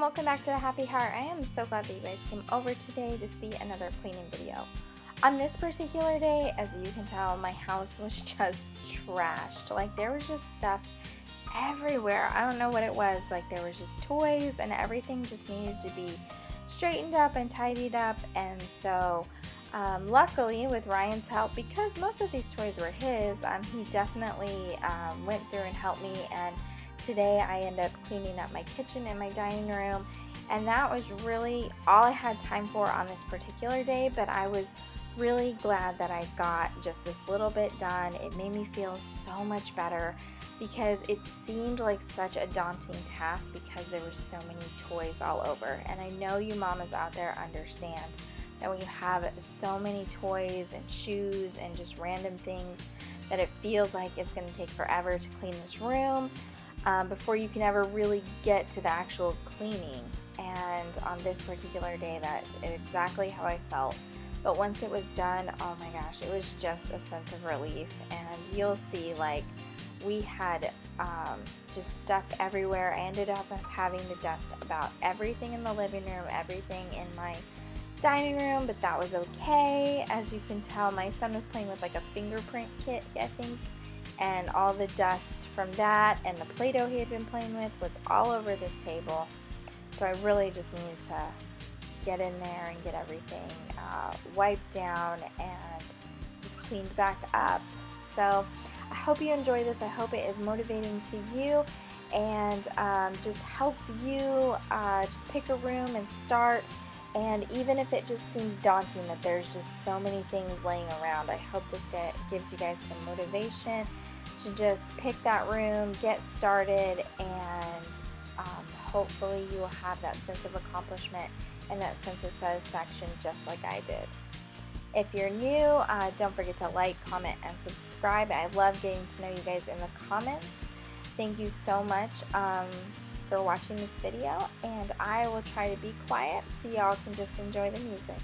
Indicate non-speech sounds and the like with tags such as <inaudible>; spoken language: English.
and welcome back to the Happy Heart. I am so glad that you guys came over today to see another cleaning video. On this particular day, as you can tell, my house was <laughs> just trashed. Like there was just stuff everywhere. I don't know what it was. Like there was just toys and everything just needed to be straightened up and tidied up. And so um, luckily with Ryan's help, because most of these toys were his, um, he definitely um, went through and helped me and today I end up cleaning up my kitchen and my dining room and that was really all I had time for on this particular day but I was really glad that I got just this little bit done. It made me feel so much better because it seemed like such a daunting task because there were so many toys all over and I know you mamas out there understand that when you have so many toys and shoes and just random things that it feels like it's going to take forever to clean this room um, before you can ever really get to the actual cleaning. And on this particular day, that's exactly how I felt. But once it was done, oh my gosh, it was just a sense of relief. And you'll see, like, we had um, just stuff everywhere. I ended up having to dust about everything in the living room, everything in my dining room, but that was okay. As you can tell, my son was playing with like a fingerprint kit, I think, and all the dust from that and the Play-Doh he had been playing with was all over this table. So I really just needed to get in there and get everything uh, wiped down and just cleaned back up. So I hope you enjoy this. I hope it is motivating to you and um, just helps you uh, just pick a room and start. And even if it just seems daunting that there's just so many things laying around, I hope this get, gives you guys some motivation to just pick that room, get started, and um, hopefully you will have that sense of accomplishment and that sense of satisfaction just like I did. If you're new, uh, don't forget to like, comment, and subscribe. I love getting to know you guys in the comments. Thank you so much um, for watching this video, and I will try to be quiet so y'all can just enjoy the music.